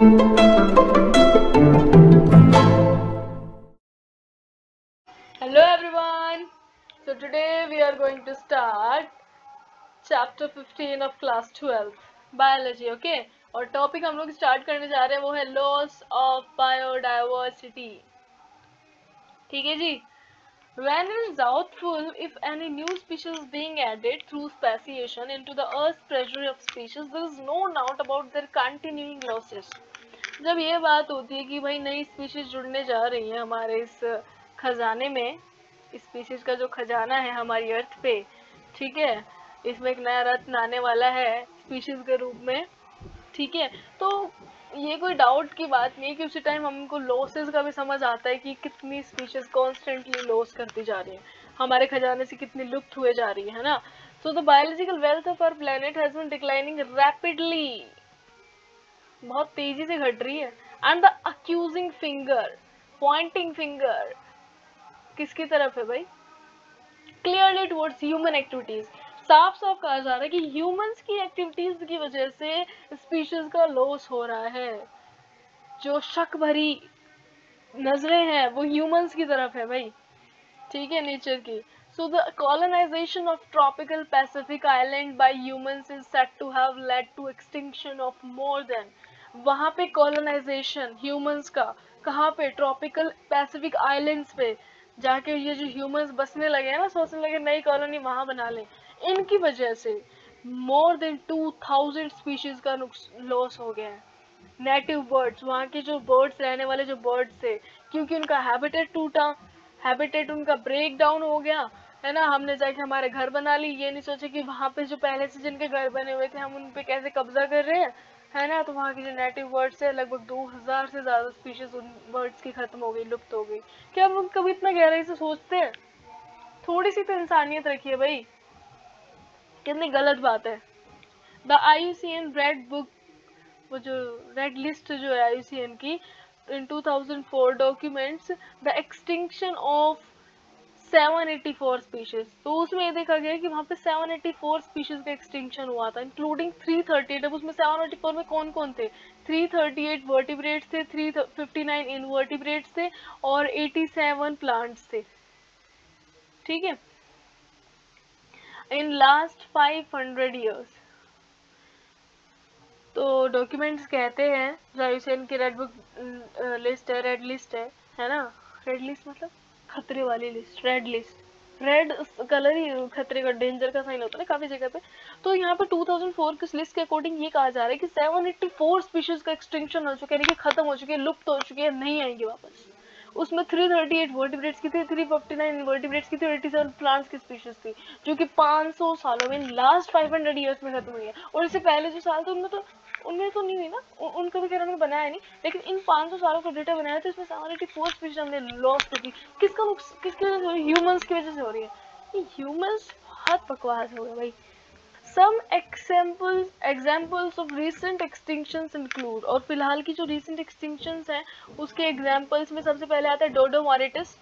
Hello, everyone. So, today we are going to start chapter 15 of class 12 biology. Okay. और topic हम लोग start करने जा रहे हैं वो है लॉस ऑफ़ बायोडाइवर्सिटी ठीक है जी when is doubtful if any new species being added through speciation into the earth treasury of species there is no doubt about their continuing losses जब ये बात होती है कि भाई नई स्पीशीज जुड़ने जा रही है हमारे इस खजाने में स्पीशीज का जो खजाना है हमारी अर्थ पे, ठीक है? इसमें एक नया रत्न आने वाला है स्पीशीज के रूप में, ठीक है? तो ये कोई डाउट की बात नहीं है कि उसी टाइम हमको लॉसेस का भी समझ आता है कि कितनी स्पीशीज कॉन्स्टेंटली लॉस करती जा रही है। हमारे खजाने से कितनी लुप्त हुए जा रही है ना? So the biological wealth of our planet has been declining rapidly बहुत तेज़ी से घट रही है। And the accusing finger pointing finger किसकी तरफ़ है भाई? क्लियरली टुवर्ड्स ह्यूमन एक्टिविटीज़ साफ़ साफ़ कहा जा रहा है कि ह्यूमंस की एक्टिविटीज़ की वजह से स्पीशीज का लॉस हो रहा है। जो शक भरी नज़रें हैं, वो ह्यूमंस की तरफ़ है भाई। ठीक है नेचर की। So the colonization of tropical Pacific island by humans is said to have led to extinction of more than वहाँ पे कॉलोनाइजेशन humans का, कहाँ पे? ट्रॉपिकल पैसिफिक आइलैंड्स पे, जाके ये जो ह्यूमंस बसने लगे हैं ना, सोचने लगे नई कॉलोनी वहाँ बना लें। इनकी वजह से more than two thousand species का लॉस हो गया है। नेटिव बर्ड्स वहाँ के जो बर्ड्स रहने वाले जो बर्ड्स थे, क्योंकि उनका हैबिटेट टूटा हैबिटेट उनका ब्रेक डाउन हो गया, है ना? हमने जाके हमारे घर बना ली, ये नहीं सोचे कि वहाँ पे जो पहले से जिनके घर बने हुए थे, हम उन पे कैसे कब्जा कर रहे हैं? है ना? तो वहाँ के जो नेटिव बर्ड्स है, लगभग दो हज़ार से ज़्यादा स्पीशीज उन बर्ड्स की खत्म हो गई, लुप्त हो गई। क्या हम लोग कभी इतना गहराई से सोचते हैं? थोड़ी सी तो इंसानियत रखिए भाई। कितनी गलत बात है। The I U C N red book वो जो रेड लिस्ट जो है आई यू सी एन की in 2004 documents the extinction of 784 species तो उसमें ये देखा गया कि वहाँ पे 784 स्पीशीज का एक्सटिंक्शन हुआ था इंक्लूडिंग 338 अब उसमें 784 में कौन कौन थे 338 वर्टिब्रेट्स थे 359 इनवर्टिब्रेट्स थे और 87 प्लांट्स थे। ठीक है? इन लास्ट 500 इयर्स तो डॉक्यूमेंट्स कहते हैं जायुसेन की रेड बुक लिस्ट है रेड लिस्ट है है ना? रेड लिस्ट मतलब? खतरे वाली list red list red colour ही खतरे का डेंजर का साइन होता है काफ़ी जगह पे। तो यहाँ पे 2004 की लिस्ट के अकॉर्डिंग ये कहा जा रहा है कि 784 स्पीशीज का एक्सटेंशन हो चुके हैं कि खत्म हो चुके हैं, लुप्त हो चुके हैं, नहीं आएँगे वापस। उसमें 338 वर्टिब्रेट्स की थी 359 इनवर्टिब्रेट्स की थी 87 प्लांट्स की स्पीशीज थी, जो कि 500 सालों में लास्ट 500 इयर्स में खत्म हुई है। और इससे पहले जो साल थे, उनमें तो उनमें तो नहीं हुई ना? उनका भी खैर हमने बनाया नहीं, लेकिन इन 500 सालों का डेटा बनाया था इसमें सेवन एटी फोर स्पीशीज हमने लॉस की किसका किसकी वजह से हो रही है ह्यूमंस की वजह से हो रही है? ये ह्यूमंस बहुत बकवास हो गया भाई। Some examples examples of recent extinctions include, और फ़िलहाल की जो recent extinctions हैं, उसके examples में सबसे पहले आता है डोडो मॉरिटस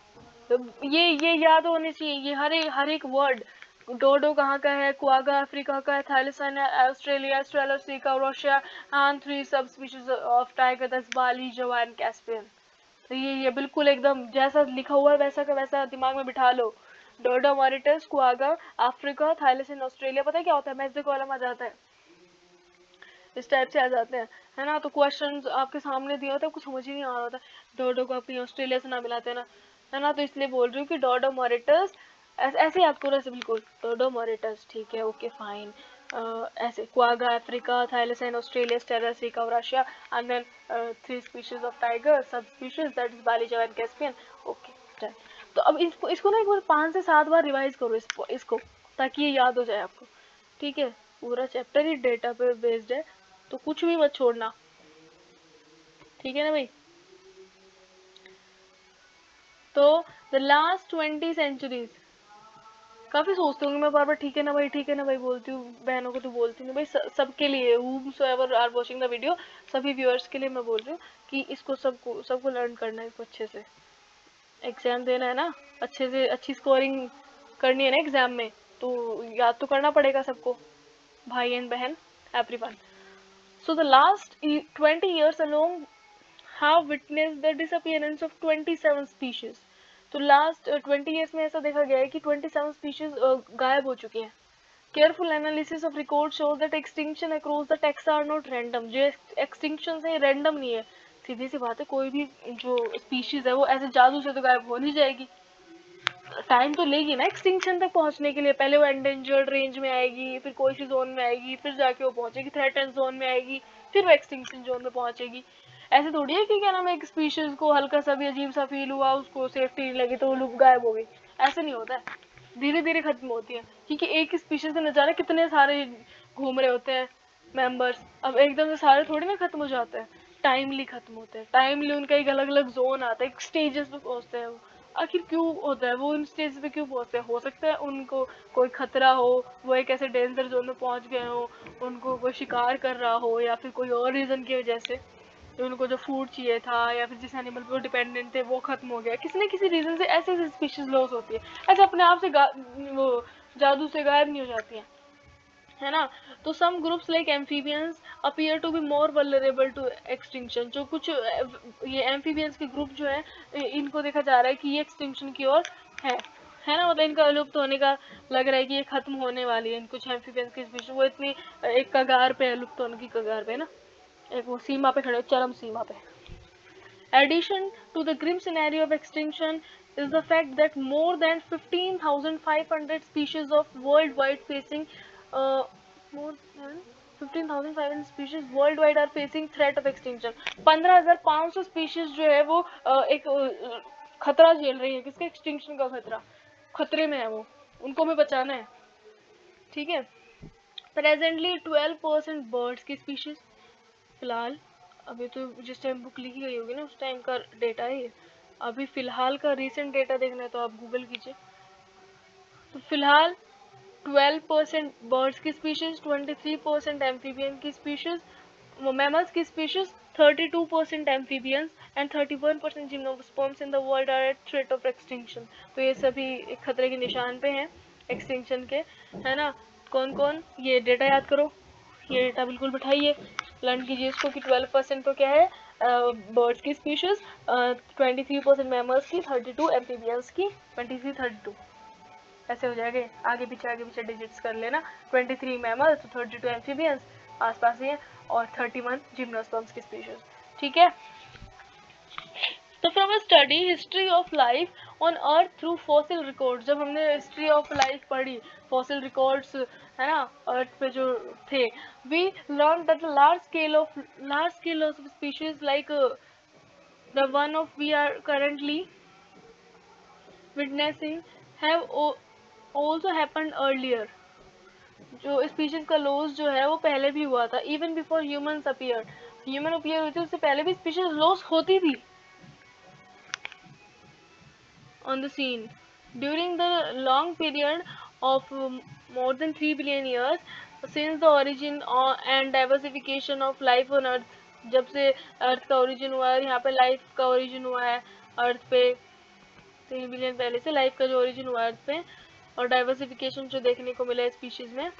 ये ये याद होने चाहिए, ये हर एक हर एक वर्ड डोडो कहाँ का है, कुआगा अफ्रीका का है thylacine Australia स्ट्रेलोसिका Russia and three subspecies of tiger दस बाली जवान कैस्पियन तो ये ये बिल्कुल एकदम जैसा लिखा हुआ है, वैसा का वैसा दिमाग में बिठा लो। Dodo Mauritius quagga Africa, Thailand Australia. पता है क्या होता है? मैच कॉलम आ जाता है। इस टाइप से आ जाते हैं, है ना? तो क्वेश्चन आपके सामने दिया होता है, कुछ समझ ही नहीं आ रहा होता। डोडो को अपनी ऑस्ट्रेलिया से ना मिलाते ना, है ना? तो इसलिए बोल रही हूँ कि डोडो मॉरिटस ऐसे याद करो ऐसे, बिल्कुल। डोडो मॉरिटस ठीक है ओके फाइन ऐसे quagga Africa, Thailand Australia स्टेरासिका Russia and then three species of tiger subspecies that is Bali Javan Caspian okay done तो अब इसको इसको ना एक बार पाँच से सात बार रिवाइज करो इसको इसको, ताकि ये याद हो जाए आपको। ठीक है? पूरा चैप्टर ही डेटा पे बेस्ड है तो कुछ भी मत छोड़ना। ठीक है ना भाई? तो द लास्ट ट्वेंटी सेंचुरीज काफ़ी सोचते होंगे मैं बार बार ठीक है ना भाई, ठीक है ना भाई, बोलती हूँ, बहनों को तो बोलती हूँ भाई सबके लिए आर वॉचिंग द वीडियो सभी व्यूअर्स के लिए मैं बोल रही हूँ कि इसको सबको सबको लर्न करना है इसको अच्छे से। एग्ज़ाम देना है ना? अच्छे से, अच्छी स्कोरिंग करनी है ना एग्ज़ाम में तो याद तो करना पड़ेगा सबको। भाई एंड बहन everyone So the last 20 years alone have witnessed the disappearance of 27 species. तो लास्ट ट्वेंटी ईयर्स में ऐसा देखा गया है कि 27 स्पीशीज गायब हो चुके हैं। Careful analysis of record shows that extinction across the taxa are not random जो एक्सटिंक्शन है रैंडम नहीं है। सीधी सी बात है, कोई भी जो स्पीशीज है, वो ऐसे जादू से तो गायब हो नहीं जाएगी। टाइम तो लेगी ना एक्सटिंक्शन तक पहुँचने के लिए। पहले वो एंडेंजर्ड रेंज में आएगी, फिर कोई सी जोन में आएगी, फिर जाके वो पहुंचेगी थ्रेटन जोन में आएगी, फिर वो एक्सटिंक्शन जोन में पहुंचेगी। ऐसे थोड़ी है कि क्या नाम एक स्पीशीज को हल्का सा भी अजीब सा फील हुआ, उसको सेफ्टी नहीं लगी तो वो लुक गायब हो गई ऐसे नहीं होता है। धीरे धीरे खत्म होती है। क्योंकि एक स्पीशीज से न जाने कितने सारे घूम रहे होते हैं मेंबर्स अब एकदम से सारे थोड़ी ना खत्म हो जाते हैं। टाइमली खत्म होते हैं। टाइमली उनका एक अलग अलग जोन आता है, एक स्टेजेस पे पहुँचते हैं वो। आखिर क्यों होता है? वो उन स्टेज पे क्यों पहुँचते हैं? हो सकता है उनको कोई खतरा हो, वो एक ऐसे डेंजर जोन में पहुँच गए हो, उनको कोई शिकार कर रहा हो या फिर कोई और रीज़न की वजह से उनको जो फ़ूड चाहिए था या फिर जिस एनिमल पर डिपेंडेंट थे, वो खत्म हो गया। किसी न किसी रीज़न से ऐसे ऐसे स्पीशीज लॉस होती है। ऐसे अपने आप से वो जादू से गायब नहीं हो जाती हैं। है ना? तो some groups like amphibians appear to be more vulnerable to extinction जो कुछ ये एम्फीबियंस के ग्रुप जो है इनको देखा जा रहा है कि ये एक्सटिंक्शन की ओर है। है ना? मतलब इनका लुप्त होने का लग रहा है कि ये खत्म होने वाली है। कुछ एम्फीबियंस की स्पीशीज वो इतनी एक कगार पे है लुप्त होने की कगार पे ना? एक वो सीमा पे खड़े चरम सीमा पे। Addition to the grim scenario of extinction is the fact that more than 15,500 species of worldwide facing more than 15,500 species worldwide are facing threat of extinction. 15,500 species जो है वो uh, एक uh, खतरा झेल रही है किसके एक्सटिंक्शन का खतरा? खतरे में है वो उनको हमें बचाना है। ठीक है? प्रेजेंटली 12 परसेंट बर्ड्स की स्पीशीज फ़िलहाल अभी तो जिस टाइम बुक लिखी गई होगी ना उस टाइम का डेटा ही है अभी फ़िलहाल का रीसेंट डेटा देखना है तो आप गूगल कीजिए। तो फ़िलहाल 12 परसेंट बर्ड्स की स्पीशीज 23 परसेंट एम्फीबियन की स्पीशीज मैमल्स की species 32 percent amphibians and 31 percent gymnosperms in the world are at threat of extinction तो ये सभी एक खतरे के निशान पे हैं एक्सटिंक्शन के, है ना? कौन कौन ये डेटा याद करो। ये डेटा बिल्कुल बिठाइए। लर्न कीजिए इसको कि 12 परसेंट तो क्या है? बर्ड्स की species twenty three percent mammals की थर्टी टू एम्फीबियंस की ट्वेंटी थ्री थर्टी टू ऐसे हो जाएँगे। आगे पीछे आगे पीछे डिजिट्स कर लेना। Twenty three mammals thirty two amphibians आसपास ही है, और थर्टी वन जिम्नोस्पर्म्स की स्पीशीज ठीक है? तो from a study history of life on earth through fossil record जब हमने हिस्ट्री ऑफ़ लाइफ पढ़ी फॉसिल रिकॉर्ड्स है ना अर्थ पे जो थे we learn that large scale of large scale of species like the one of we are currently witnessing have also happen earlier. जो species का लॉस जो है वो पहले भी हुआ था even before humans appear human appear हुई थी उससे पहले भी स्पीशीज लॉस होती थी। The scene. During the long period of um, more than 3 billion years since the origin and diversification of life on earth जब से अर्थ का ओरिजिन हुआ है यहाँ पे लाइफ का ओरिजिन हुआ है अर्थ पे तीन बिलियन पहले से लाइफ का जो ओरिजिन हुआ है अर्थ पे और डाइवर्सिफिकेशन जो देखने को मिला है स्पीशीज में,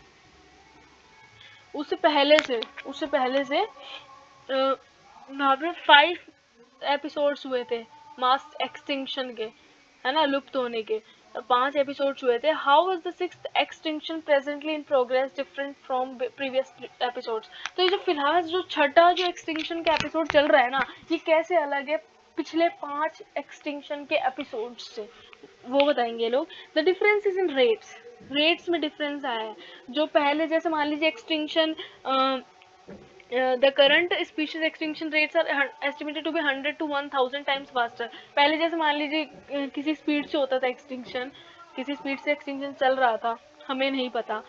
उससे पहले से, उससे पहले से पे फाइव एपिसोड्स हुए थे मास एक्सटिंक्शन के, है ना, लुप्त होने के। पाँच एपिसोड हुए थे। How is the six extinction presently in progress different from previous episodes तो ये जो फ़िलहाल जो छठा जो एक्सटिंक्शन का एपिसोड चल रहा है ना, ये कैसे अलग है पिछले पाँच एक्सटिंक्शन के एपिसोड से? वो बताएँगे लोग। The difference is in rates rates में डिफरेंस आया है। जो पहले जैसे मान लीजिए extinction the current species extinction rates are estimated to be hundred to one thousand times faster पहले जैसे मान लीजिए किसी स्पीड से होता था एक्सटिंक्शन किसी स्पीड से एक्सटिंक्शन चल रहा था, हमें नहीं पता।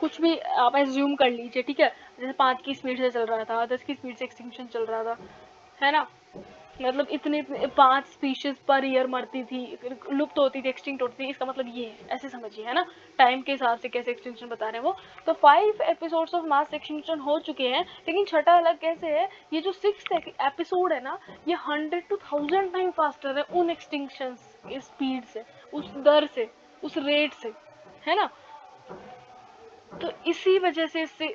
कुछ भी आप एज्यूम कर लीजिए, ठीक है? जैसे पाँच की स्पीड से चल रहा था, दस की स्पीड से एक्सटिंक्शन चल रहा था, है ना? मतलब इतने इतने, पाँच स्पीशीज पर ईयर मरती थी लुप्त होती थी एक्सटिंक्ट होती थी, इसका मतलब ये है, ऐसे समझिए, है ना? टाइम के हिसाब से कैसे एक्सटिंक्शन बता रहे हैं वो। तो five episodes of mass extinction हो चुके हैं, लेकिन छठा अलग कैसे है, ये जो सिक्स एपिसोड है ना, ये hundred to thousand time faster है उन एक्सटिंक्शन स्पीड से, उस दर से, उस रेट से, है ना? तो इसी वजह से इससे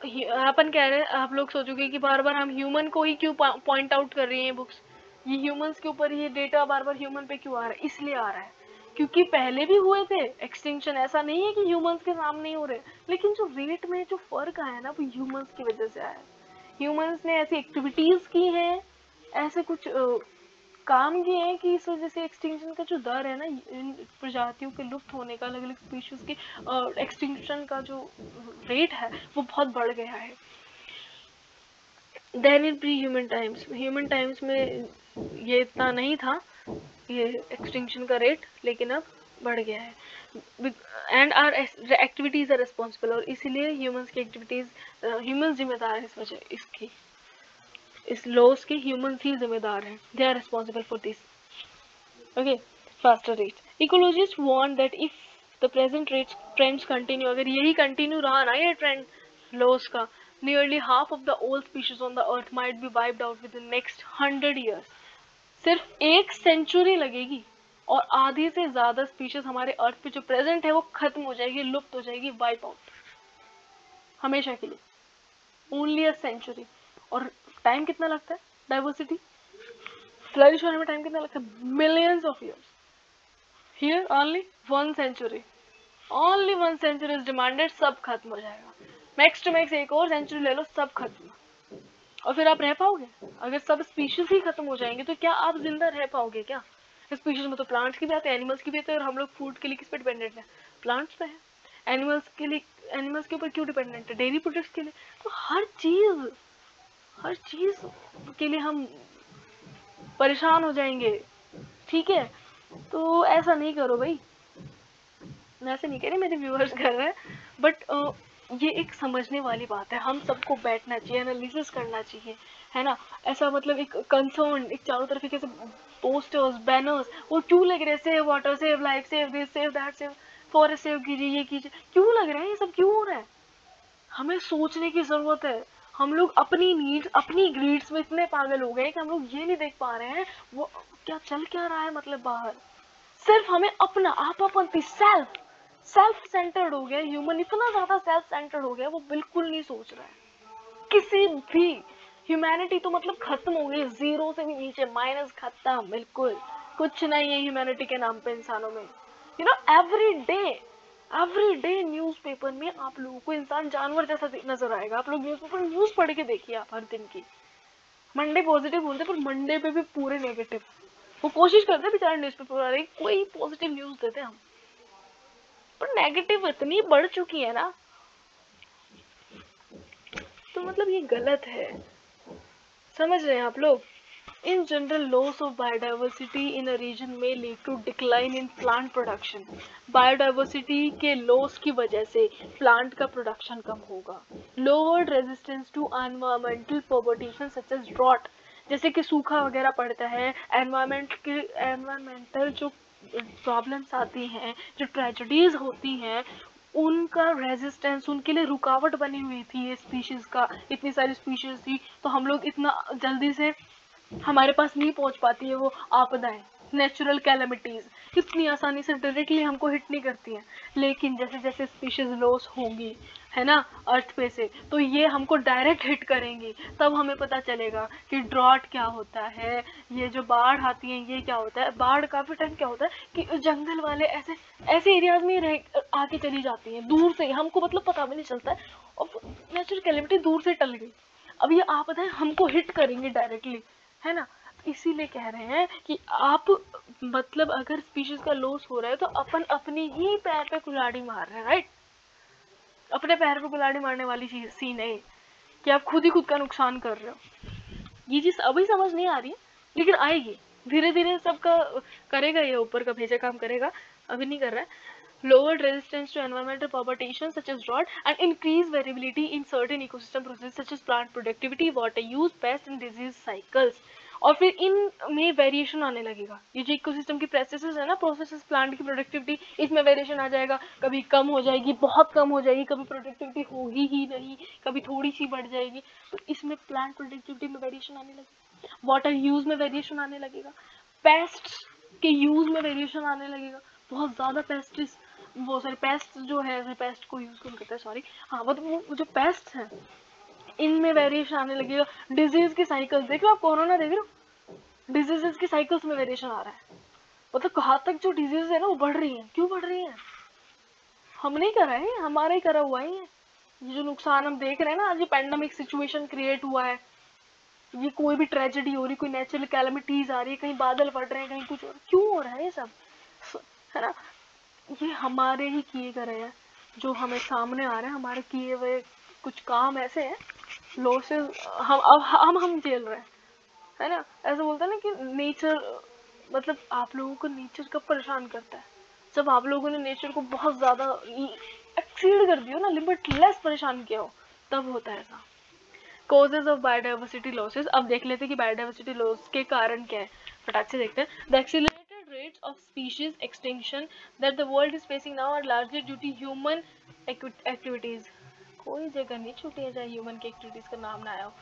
अपन कह रहे हैं, आप लोग सोचोगे कि बार बार हम ह्यूमन को ही क्यों पॉइंट आउट कर रही हैं बुक्स ये ह्यूमंस के ऊपर ये डेटा बार बार ह्यूमन पे क्यों आ रहा है? इसलिए आ रहा है। क्योंकि पहले भी हुए थे एक्सटिंक्शन ऐसा नहीं है कि ह्यूमंस के सामने ही हो रहे लेकिन जो रेट में जो फ़र्क आया ना, वो ह्यूमंस की वजह से आया ह्यूमंस ने ऐसी एक्टिविटीज़ की हैं, ऐसे कुछ काम किए है कि इस वजह से एक्सटिंक्शन का जो दर है ना, इन प्रजातियों के लुप्त होने का अलग अलग स्पीशीज के एक्सटिंक्शन का जो रेट है, वो बहुत बढ़ गया है। Then in pre human times human times में ये इतना नहीं था, ये एक्सटिंक्शन का रेट लेकिन अब बढ़ गया है। And our activities are responsible और इसीलिए ह्यूमंस की एक्टिविटीज़ ह्यूमंस जिम्मेदार है इस वजह, इसकी। इस लॉस के ह्यूमंस ही जिम्मेदार हैं। They are responsible for this okay faster rate ecologist want that if the present rate trends continue अगर यही कंटिन्यू रहा ना ये ट्रेंड लॉस का, nearly half of the old species on the earth might be wiped out within next 100 years. सिर्फ़ एक century लगेगी और आधी से ज़्यादा स्पीशीज हमारे अर्थ पे जो प्रेजेंट है वो खत्म हो जाएगी, लुप्त हो जाएगी वाइप आउट हमेशा के लिए. ओनली अ सेंचुरी और टाइम कितना लगता है? डाइवर्सिटी फ्लरिश होने में टाइम कितना लगता है? Millions of years here only one century only one century is demanded सब खत्म हो जाएगा. मैक्स टू मैक्स एक और सेंचुरी ले लो, सब खत्म. और फिर आप रह पाओगे? अगर सब स्पीशीज ही खत्म हो जाएँगे तो क्या आप ज़िंदा रह पाओगे क्या? स्पीशीज में तो प्लांट्स की भी आते हैं एनिमल्स की भी आते हैं, और हम लोग फ़ूड के लिए किस पे डिपेंडेंट है? प्लांट्स पे है. एनिमल्स के लिए एनिमल्स के ऊपर क्यों डिपेंडेंट है? डेयरी प्रोडक्ट्स के लिए. तो हर चीज़ हर चीज़ के लिए हम परेशान हो जाएँगे। ठीक है? तो ऐसा नहीं करो भाई। मैं ऐसे नहीं कह रही, मेरे व्यूअर्स कर रहे हैं। बट ये एक समझने वाली बात है। हम सबको बैठना चाहिए एनालिसिस करना चाहिए, है ना? ऐसा मतलब एक कंसर्न एक चारों तरफ़ ऐसे पोस्टर्स बैनर्स वो क्यों लग रहे save water save life save this save that save forest save कीजिए, ये कीजिए। क्यों लग रहा है? ये सब क्यों हो रहा है? हमें सोचने की ज़रूरत है। हम लोग अपनी नीड्स अपनी ग्रीड्स में इतने पागल हो गए कि हम लोग ये नहीं देख पा रहे हैं वो क्या चल क्या रहा है मतलब बाहर। सिर्फ़ हमें अपना, आप अपन सेल्फ सेल्फ सेंटर्ड हो गया ह्यूमन इतना ज़्यादा सेल्फ सेंटर्ड हो गया वो बिल्कुल नहीं सोच रहा है। किसी भी ह्यूमैनिटी तो मतलब खत्म हो गई ज़ीरो से भी नीचे माइनस खत्म, बिल्कुल। कुछ नहीं है ह्यूमैनिटी के नाम पे इंसानों में। You know every day every day newspaper में आप लोगों को इंसान जानवर जैसा नज़र आएगा। आप लोग न्यूज़पेपर न्यूज़ पढ़ के देखिए आप हर दिन की। मंडे पॉजिटिव बोलते पर मंडे पे भी पूरे नेगेटिव वो कोशिश करते हैं बेचारे न्यूज़पेपर वाले कोई पॉजिटिव न्यूज़ देते हम। पर नेगेटिव इतनी बढ़ चुकी है ना तो मतलब ये गलत है। समझ रहे हैं आप लोग? In general loss of biodiversity in a region में lead to decline in plant production biodiversity के लॉस की वजह से प्लांट का प्रोडक्शन कम होगा. Lowered resistance to environmental perturbation such as drought जैसे कि सूखा वगैरह पड़ता है एनवायरमेंट के एनवायरमेंटल जो प्रॉब्लम्स आती हैं, जो ट्रेजडीज होती हैं, उनका रेजिस्टेंस उनके लिए रुकावट बनी हुई थी ये स्पीशीज का, इतनी सारी स्पीशीज थी तो हम लोग इतना जल्दी से हमारे पास नहीं पहुँच पाती है वो आपदाएँ नेचुरल कैलमिटीज इतनी आसानी से डायरेक्टली हमको हिट नहीं करती हैं। लेकिन जैसे जैसे स्पीशीज लॉस होंगी, है ना अर्थ पे से तो ये हमको डायरेक्ट हिट करेंगी। तब हमें पता चलेगा कि ड्रॉट क्या होता है, ये जो बाढ़ आती है, ये क्या होता है। बाढ़ काफ़ी टाइम क्या होता है कि जंगल वाले ऐसे ऐसे एरियाज़ में रह, आके चली जाती हैं। दूर से हमको मतलब पता भी नहीं चलता है। और नेचुरल कैलिमिटी दूर से टल गई। अब ये आपदाएँ हमको हिट करेंगे डायरेक्टली है ना? इसीलिए कह रहे हैं कि आप मतलब अगर स्पीशीज का लॉस हो रहा है तो अपन अपनी ही पैर पे कुलाड़ी मार रहे हैं राइट अपने पैर पे कुलाड़ी मारने वाली चीज़ सीन है कि आप खुद ही खुद का नुकसान कर रहे हो। ये चीज़ अभी समझ नहीं आ रही, लेकिन आएगी। धीरे धीरे सबका करेगा ये ऊपर का भेजा काम करेगा। अभी नहीं कर रहा है। Lowered resistance to environmental propagation such as drought and increased variability in certain ecosystem processes such as plant productivity, water use, pest and disease cycles. और फिर इन में वेरिएशन आने लगेगा। ये जो इकोसिस्टम की प्रोसेसेस है ना प्रोसेसेस प्लांट की प्रोडक्टिविटी इसमें वेरिएशन आ जाएगा। कभी कम हो जाएगी बहुत कम हो जाएगी कभी प्रोडक्टिविटी होगी ही नहीं कभी थोड़ी सी बढ़ जाएगी। तो इसमें प्लांट प्रोडक्टिविटी में वेरिएशन आने लगेगा। वाटर यूज़ में वेरिएशन आने लगेगा। पेस्ट के यूज़ में वेरिएशन आने लगेगा। बहुत ज़्यादा पेस्टिस वो सारे पेस्ट जो है पेस्ट को यूज़ कौन करता है? सॉरी हाँ वो वो जो पेस्ट है, इनमें वेरिएशन आने लगेगा। डिज़ीज़ की साइकिल देख लो आप कोरोना देख रहे हो? डिजीजेस की साइकिल्स में वेरिएशन आ रहा है। मतलब कहाँ तक जो डिज़ीज़ है ना, वो बढ़ रही है। क्यों बढ़ रही है? हम नहीं कर रहे हैं, हमारा ही करा हुआ है ये। जो नुकसान हम देख रहे हैं ना, आज ये पैंडमिक सिचुएशन क्रिएट हुआ है। ये कोई भी ट्रेजेडी हो रही, कोई नेचुरल कैलमिटीज आ रही है कहीं बादल फट रहे हैं, कहीं कुछ हो रहा है, क्यों हो रहा है ये सब? है ना? ये हमारे ही किए करे हैं, जो हमें सामने आ रहे हैं, हमारे किए हुए कुछ काम ऐसे हैं लॉसेस हम, अब हम हम झेल रहे हैं, है ना? ऐसा बोलते हैं ना कि नेचर मतलब आप लोगों को नेचर कब परेशान करता है? जब आप लोगों ने नेचर को बहुत ज़्यादा एक्सीड कर दिया ना लिमिट लेस परेशान किया हो, तब होता है ऐसा। कॉजेज ऑफ़ बायोडाइवर्सिटी लॉसेज अब देख लेते हैं कि बायोडाइवर्सिटी लॉस के कारण क्या है। फटाक से देखते हैं। The accelerated rates of species extinction that the world is facing now are largely due to human activities कोई जगह नहीं छूटी है चाहे ह्यूमन की एक्टिविटीज़ का नाम ना आया हो।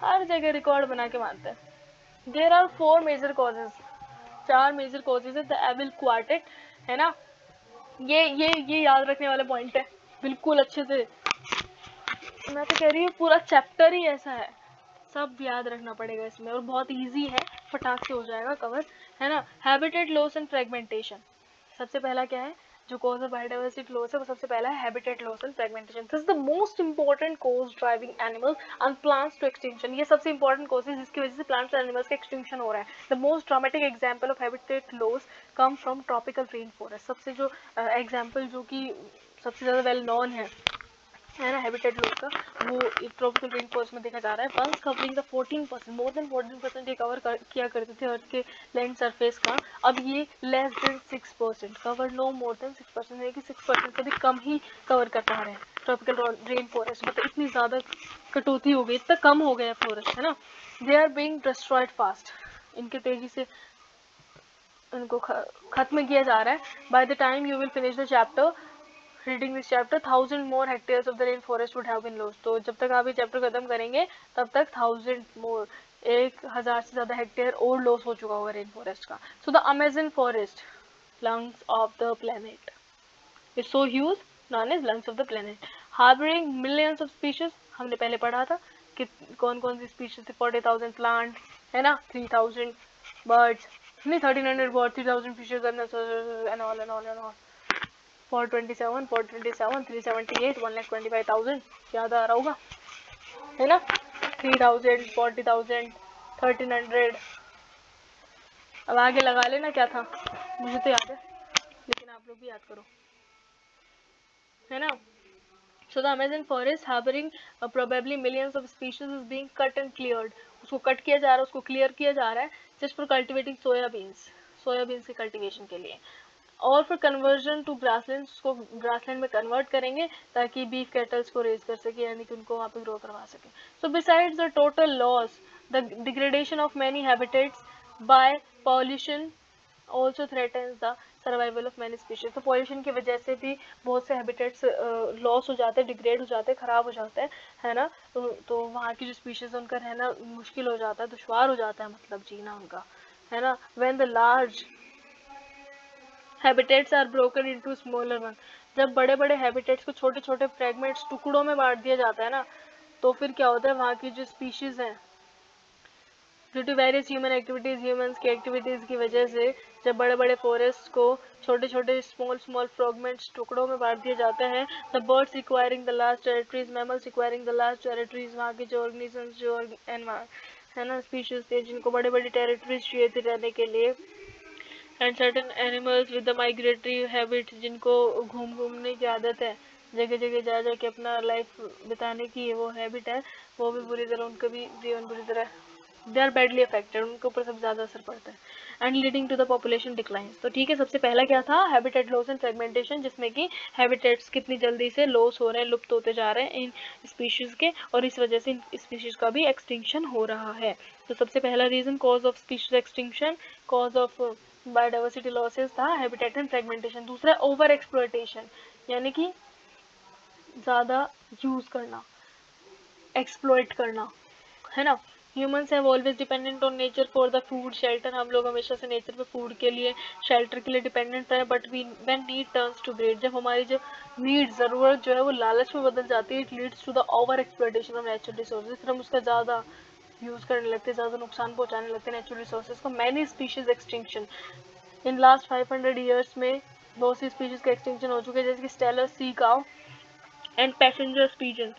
हर जगह रिकॉर्ड बना के मानते हैं। There are four major causes चार मेजर कॉजेज है। द एविल क्वार्टेट है ना? ये ये ये याद रखने वाला पॉइंट है। बिल्कुल अच्छे से मैं तो कह रही हूँ पूरा चैप्टर ही ऐसा है। सब याद रखना पड़ेगा इसमें और बहुत इजी है फटाक से हो जाएगा कवर है ना? हैबिटेट लॉस एंड फ्रेगमेंटेशन सबसे पहला क्या है? जो कॉज ऑफ़ बायोडाइवर्सिटी लॉस है वो सबसे पहला है habitat loss and fragmentation this is the most important cause driving animals and plants to extinction ये सबसे इंपॉर्टेंट कॉज है जिसकी वजह से प्लांट्स एंड एनिमल्स का एक्सटिंक्शन हो रहा है। The most dramatic example of habitat loss come from tropical rain forest सबसे जो एग्ज़ाम्पल uh, जो कि सबसे ज़्यादा वेल नॉन है है ना हैबिटेट लोग का वो ट्रॉपिकल रेन फॉरेस्ट में देखा जा रहा है once covering the 14 percent more than 14 percent ये कवर कर, किया करते थे अर्थ के लैंड सरफेस का अब ये less than 6 percent cover no more than 6 percent यानी कि 6 परसेंट से भी कम ही कवर कर पा रहे हैं ट्रॉपिकल रेन फॉरेस्ट मतलब इतनी ज़्यादा कटौती हो गई इतना कम हो गया फॉरेस्ट है ना? They are being destroyed fast इनके तेज़ी से इनको खत्म किया जा रहा है। By the time you will finish the chapter reading this chapter thousand more hectares of the rain forest would have been lost तो जब तक आप ये चैप्टर खत्म करेंगे, तब तक थाउज़ेंड मोर एक हज़ार से ज़्यादा हेक्टेयर और लॉस हो चुका होगा रेन फॉरेस्ट का। So the Amazon forest lungs of the planet it's so huge known is lungs of the planet harbouring millions of species हमने पहले पढ़ा था कि कौन कौन सी स्पीशीज थी? फोर्टी थाउज़ेंड प्लांट है ना? थ्री थाउज़ेंड बर्ड्स नहीं thirteen hundred bird three thousand fishes and all and all and all four twenty seven four twenty seven three seventy eight one lakh twenty five thousand याद आ रहा होगा? है ना? Three thousand forty thousand thirteen hundred अब आगे लगा लेना क्या था? मुझे तो याद है लेकिन आप लोग भी याद करो। है ना? So the amazon forest harboring uh, probably millions of species is cut and cleared उसको कट किया जा रहा है उसको क्लियर किया जा रहा है just for cultivating soybeans soybeans के कल्टिवेशन के लिए। और फिर कन्वर्जन टू ग्रासलैंड उसको ग्रासलैंड में कन्वर्ट करेंगे ताकि बीफ कैटल्स को रेज कर सके यानी कि उनको वहाँ पे ग्रो करवा सके। So besides the total loss the degradation of many habitats by pollution also threatens the survival of many species तो पॉल्यूशन की वजह से भी बहुत से हैबिटेट्स लॉस हो जाते हैं डिग्रेड हो जाते हैं ख़राब हो जाते हैं है ना? तो, तो वहाँ की जो स्पीशीज उनका रहना मुश्किल हो जाता है दुशवार हो जाता है मतलब जीना उनका है ना? When the large habitats are broken into smaller one. जब बड़े बड़े हैबिटेट्स को छोटे छोटे फ्रेगमेंट्स टुकड़ों में बांट दिया जाता है ना तो फिर क्या होता है, वहाँ की जो स्पीशीज हैं due to various human activities humans की एक्टिविटीज़ की वजह से जब बड़े बड़े फॉरेस्ट को छोटे छोटे स्मॉल स्मॉल फ्रॉगमेंट्स टुकड़ों में बांट दिया जाता है the birds requiring the last territories mammals requiring the last territories वहाँ के जो ऑर्गेनिजम्स जो है ना स्पीशीज थे, जिनको बड़े बड़े टेरिटरीज चाहिए थे रहने के लिए and certain animals with the migratory habit जिनको घूम घूमने की आदत है जगह जगह जा जा के अपना लाइफ बिताने की वो हैबिट है, वो भी बुरी तरह, उनका भी जीवन बुरी तरह दे आर बैडली अफेक्टेड उनके ऊपर सबसे ज़्यादा असर पड़ता है and leading to the population decline तो ठीक है, सबसे पहला क्या था? हैबिटेट लॉस एंड फ्रेगमेंटेशन जिसमें कि हैबिटेट्स कितनी जल्दी से लॉस हो रहे हैं, लुप्त होते जा रहे हैं इन स्पीशीज़ के और इस वजह से इन स्पीशीज़ का भी एक्सटिंक्शन हो रहा है। तो सबसे पहला reason cause of species extinction cause of biodiversity losses था हैबिटेट एंड फ्रेगमेंटेशन दूसरा ओवर एक्सप्लोइटेशन यानी कि ज़्यादा यूज़ करना एक्सप्लोइट करना, है ना? Humans have always dependent on nature for the food shelter हम लोग हमेशा से नेचर पे फ़ूड के लिए शेल्टर के लिए डिपेंडेंट रहे but we when need turns to great जब हमारी जो नीड ज़रूरत जो है, वो लालच में बदल जाती है it leads to the over exploitation of natural resources फिर हम उसका ज़्यादा यूज़ करने लगते, ज़्यादा नुकसान पहुँचाने लगते नेचुरल रिसोर्सेज को। Many species extinction in last 500 years में बहुत सी स्पीशीज का एक्सटिंक्शन हो चुके हैं, जैसे कि Steller sea cow and passenger pigeon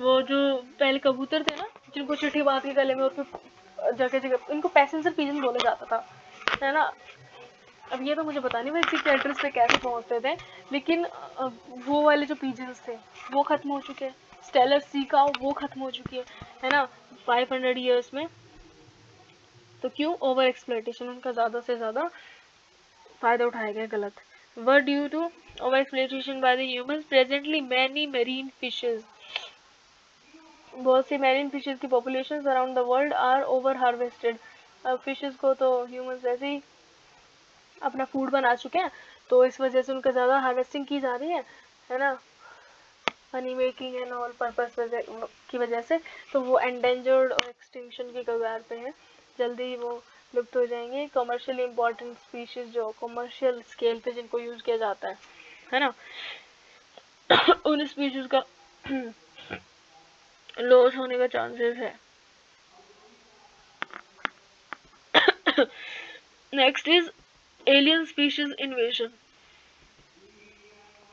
वो जो पहले कबूतर थे ना, जिनको चिट्ठी बात के गले में और फिर जगह जगह, इनको पैसेंजर पीजन बोला जाता था। है ना? अब ये तो मुझे पता नहीं, वो इसी एड्रेस पे कैसे पहुँचते थे, लेकिन वो वाले जो पीजन्स थे, वो खत्म हो चुके हैं। स्टेलर सी का वो खत्म हो चुकी है है ना? फाइव हंड्रेड ईयर्स में। तो क्यों ओवर एक्सप्लोटेशन उनका ज़्यादा से ज़्यादा फ़ायदा उठाया गया गलत? Were due to over exploitation by the humans presently many marine fishes बहुत सी मैरिन फिशेज की population around the world are over harvested fishes को तो ह्यूमंस ऐसे ही अपना फ़ूड बना चुके हैं तो इस वजह से उनका ज़्यादा हार्वेस्टिंग की जा रही है है ना? Honey making and all purpose की वजह से तो वो एंडेंजर्ड और एक्सटिंक्शन की कगार पे है। जल्दी वो लुप्त हो जाएँगे। कमर्शियली इम्पोर्टेंट स्पीशीज जो कमर्शियल स्केल पे जिनको यूज़ किया जाता है है ना? उन स्पीशीज का लॉस होने का चांसेस है। Next is alien species invasion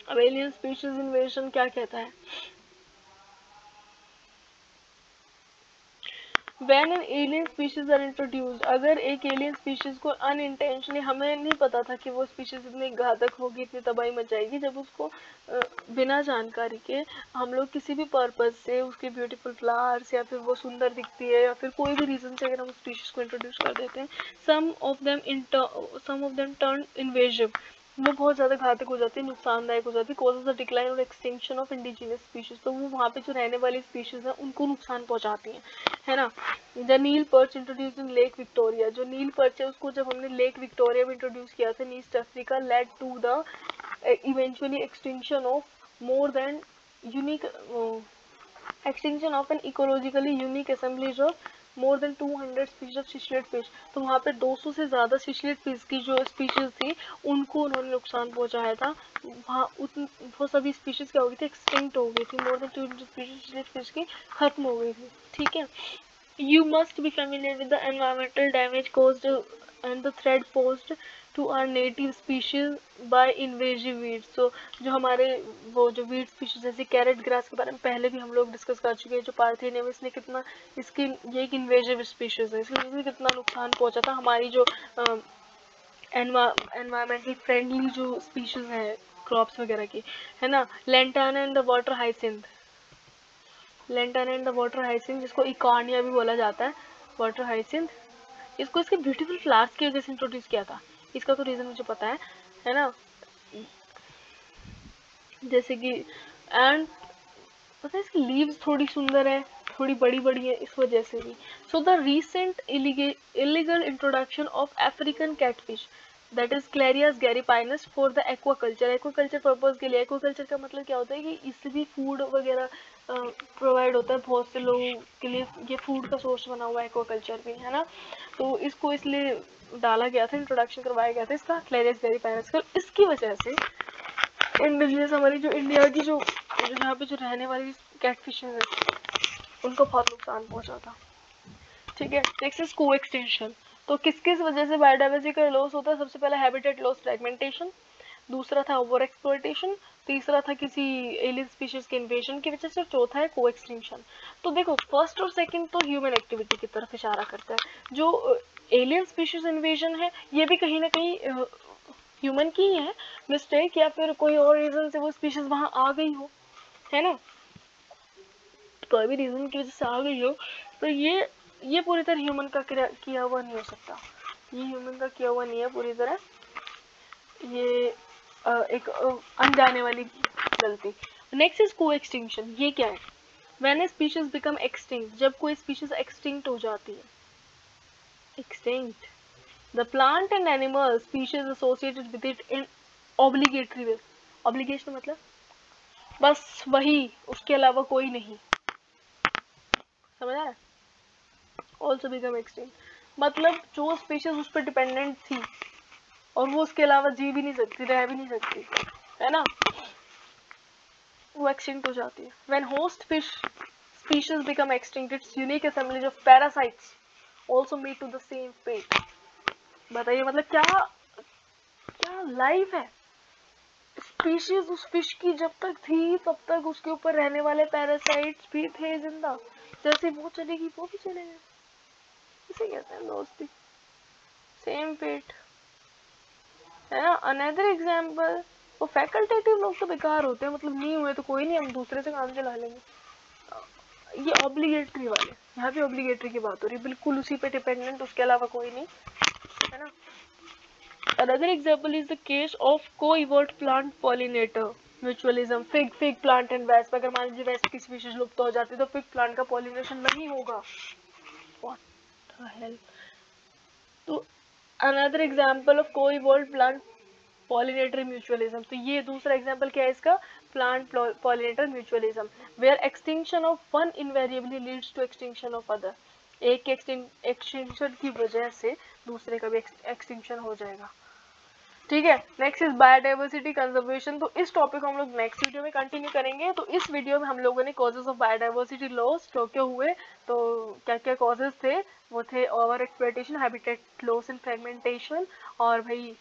अब एलियन स्पीशीज इन्वेशन क्या कहता है? When an alien species are introduced, अगर एक alien species को unintentionally, हमें नहीं पता था कि वो species इतनी घातक होगी, इतनी तबाही मचाएगी जब उसको बिना जानकारी के हम लोग किसी भी पर्पज से, उसके ब्यूटीफुल फ्लावर्स या फिर वो सुंदर दिखती है या फिर कोई भी रीज़न से अगर हम स्पीशीज को इंट्रोड्यूस कर देते हैं some of them some of them turn invasive वो बहुत ज़्यादा घातक हो जाती है, नुकसानदायक हो जाती है कॉजेज द डिक्लाइन और एक्सटिंक्शन ऑफ़ इंडिजिनियस स्पीशीज तो वो वहाँ पे जो रहने वाली स्पीशीज हैं, उनको नुकसान पहुँचाती हैं, है ना? The Nile perch introduce in Lake Victoria जो नील पर्च है, उसको जब हमने लेक विक्टोरिया में इंट्रोड्यूस किया था East Africa led to the eventually extinction of more than unique extinction of an ecologically unique assemblages of more than 200 species of cichlid fish तो वहाँ पे 200 से ज़्यादा सिचलेट फ़िश की जो स्पीशीज थी, उनको उन्होंने नुकसान पहुँचाया था। वहाँ उतन वो सभी स्पीशीज क्या हो गई थी? एक्सटिंक्ट हो गई थी। More than two species cichlid fish की खत्म हो गई थी। ठीक है? You must be familiar with the environmental damage caused and the threat posed to our native species by invasive weeds तो जो हमारे, वो जो वीड स्पीशीज जैसे कैरेट ग्रास के बारे में पहले भी हम लोग डिस्कस कर चुके हैं, जो पार्थेनियम इसने कितना, इसकी, ये एक इन्वेजिव स्पीशीज है। इसकी वजह से कितना नुकसान पहुँचा था हमारी जो एनवायरमेंटल फ्रेंडली जो स्पीशीज हैं क्रॉप्स वगैरह की, है ना? Lantana and the water hyacinth lantana and the water hyacinth जिसको इकॉर्निया भी बोला जाता है वाटर हाइसिंथ इसको इसके ब्यूटीफुल फ्लावर्स की वजह से इंट्रोड्यूस किया था। इसका तो रीज़न मुझे पता है है ना? जैसे कि एंड पता है इसकी लीव्स थोड़ी सुंदर है, थोड़ी बड़ी बड़ी है इस वजह से भी। So the recent illegal introduction of African catfish that is Clarias gariepinus for the aquaculture aquaculture purpose के लिए एक्वाकल्चर का मतलब क्या होता है कि इससे भी फ़ूड वगैरह प्रोवाइड होता है बहुत से लोगों के लिए। ये फ़ूड का सोर्स बना हुआ है एक्वाकल्चर भी है ना? तो इसको इसलिए डाला गया था इंट्रोडक्शन करवाया गया था इसका क्लेरियस गैरीपाइनस का इसकी वजह से इंडिजिनियस हमारी जो इंडिया की जो यहाँ पे जो रहने वाली कैटफिश है, उनको बहुत नुकसान पहुँचा था। ठीक है? नेक्स्ट इज़ को एक्सटेंशन तो किस किस वजह से बायोडाइवर्सिटी का लॉस होता है? सबसे पहले हैबिटेट लॉस फ्रेगमेंटेशन दूसरा था ओवर एक्सप्लोइटेशन तीसरा था किसी एलियन स्पीशीज के इन्वेजन की वजह से चौथा है को एक्सटिंक्शन तो देखो फ़र्स्ट और सेकंड तो ह्यूमन एक्टिविटी की तरफ़ इशारा करता है. जो एलियन स्पीशीज इन्वेजन है, ये भी कहीं ना कहीं ह्यूमन की ही है. मिस्टेक या फिर कोई और रीजन से वो स्पीशीज वहाँ आ गई हो, है ना? कोई भी रीजन की वजह से आ गई हो तो ये ये पूरी तरह ह्यूमन का किया हुआ नहीं हो सकता. ये ह्यूमन का किया हुआ नहीं है पूरी तरह. ये एक अनजाने वाली गलती। नेक्स्ट इज़ को एक्सटिंक्शन ये क्या है? When a species become extinct जब कोई स्पीशीज एक्सटिंक्ट हो जाती है। Extinct the plant and animal species associated with it in obligatory way obligation मतलब? बस वही, उसके अलावा कोई नहीं। समझ आ रहा है ऑल्सो बिकम एक्सटिंक्ट मतलब जो स्पीशीज उस पर डिपेंडेंट थी और वो उसके अलावा जी भी नहीं सकती, रह भी नहीं सकती, है ना? वो एक्सटिंक्ट हो जाती है। When host fish species become extinct, its unique assemblage of parasites also meet to the same fate. बताइए मतलब क्या क्या लाइफ है? स्पीशीज उस फ़िश की जब तक थी, तब तक उसके ऊपर रहने वाले पैरासाइट्स भी थे ज़िंदा। जैसे वो चलेगी, वो भी चलेगा। इसे कहते हैं दोस्ती। सेम फेट है ना अनदर एग्ज़ाम्पल वो फैकल्टेटिव लोग तो बेकार होते हैं मतलब नहीं हुए तो कोई नहीं हम दूसरे से काम चला लेंगे ये ऑब्लिगेटरी वाले यहाँ पे ऑब्लिगेटरी की बात हो रही है बिल्कुल उसी पे डिपेंडेंट उसके अलावा कोई नहीं है ना Another example is the case of co-evolved plant pollinator mutualism. Fig, fig plant and wasp. अगर मान लीजिए wasp की species लुप्त हो जाती तो फिग प्लांट का pollination नहीं होगा. What the hell? तो अनदर एग्ज़ाम्पल ऑफ़ कोई वर्ल्ड प्लांट पॉलिनेटरी म्यूचुअलिज्म तो ये दूसरा एग्ज़ाम्पल क्या है इसका? Plant pollinator mutualism where extinction of one invariably leads to extinction of other एक एक्सटिंक्शन की वजह से दूसरे का भी एक्सटिंक्शन हो जाएगा। ठीक है? नेक्स्ट इज़ बायोडाइवर्सिटी कंजर्वेशन तो इस टॉपिक को हम लोग नेक्स्ट वीडियो में कंटिन्यू करेंगे। तो इस वीडियो में हम लोगों ने कॉजेज ऑफ़ बायोडाइवर्सिटी लॉस क्यों क्यों हुए तो क्या क्या कॉजेज थे? वो थे over exploitation habitat loss and fragmentation और भाई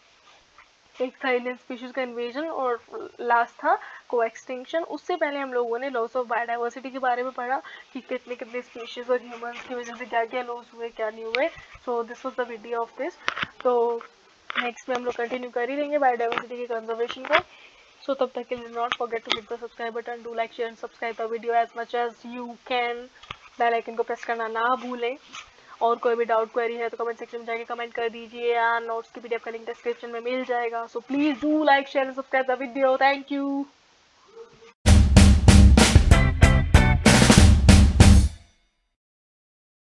एक था एलियन स्पीशीज का इन्वेजन और लास्ट था को एक्सटिंक्शन उससे पहले हम लोगों ने लॉस ऑफ़ बायोडाइवर्सिटी के बारे में पढ़ा कि कितने कितने स्पीशीज और ह्यूमंस की वजह से क्या क्या लॉस हुए, क्या नहीं हुए। So this was the video of this तो नेक्स्ट में हम लोग कंटिन्यू कर ही रहेंगे बायोडाइवर्सिटी के कंजर्वेशन को। सो तब तक के लिए not forget to hit the subscribe button do like share and subscribe the video as much as you can bell icon को प्रेस करना ना भूलें। और कोई भी डाउट क्वेरी है तो कमेंट सेक्शन में जाके कमेंट कर दीजिए या नोट्स की पीडीएफ का लिंक डिस्क्रिप्शन में मिल जाएगा। So please do like share and subscribe the video thank you